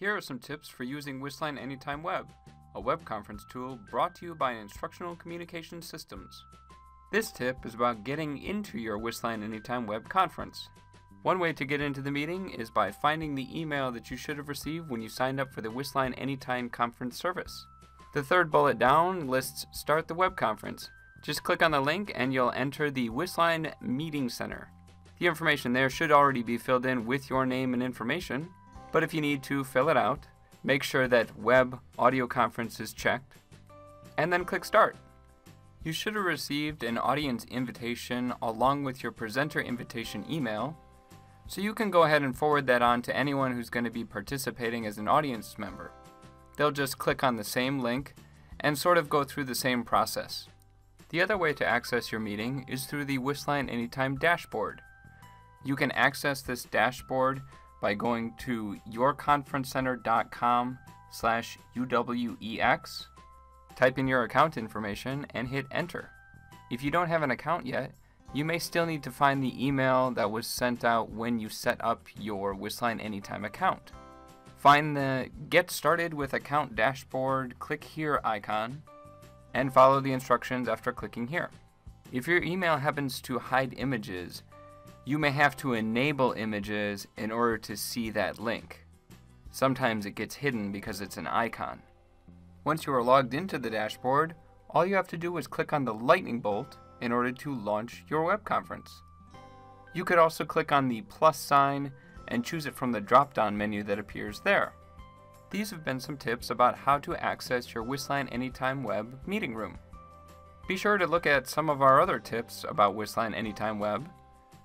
Here are some tips for using WisLine Anytime Web, a web conference tool brought to you by Instructional Communication Systems. This tip is about getting into your WisLine Anytime Web conference. One way to get into the meeting is by finding the email that you should have received when you signed up for the WisLine Anytime conference service. The third bullet down lists Start the Web Conference. Just click on the link and you'll enter the WisLine Meeting Center. The information there should already be filled in with your name and information, but if you need to fill it out, make sure that Web Audio Conference is checked, and then click Start. You should have received an audience invitation along with your presenter invitation email, so you can go ahead and forward that on to anyone who's going to be participating as an audience member. They'll just click on the same link and sort of go through the same process. The other way to access your meeting is through the WisLine Anytime dashboard. You can access this dashboard by going to yourconferencecenter.com slash UWEX, type in your account information, and hit enter. If you don't have an account yet, you may still need to find the email that was sent out when you set up your WisLine Anytime account. Find the Get Started with Account dashboard, click here icon, and follow the instructions after clicking here. If your email happens to hide images, you may have to enable images in order to see that link. Sometimes it gets hidden because it's an icon. Once you are logged into the dashboard, all you have to do is click on the lightning bolt in order to launch your web conference. You could also click on the plus sign and choose it from the drop down menu that appears there. These have been some tips about how to access your WisLine Anytime Web meeting room. Be sure to look at some of our other tips about WisLine Anytime Web,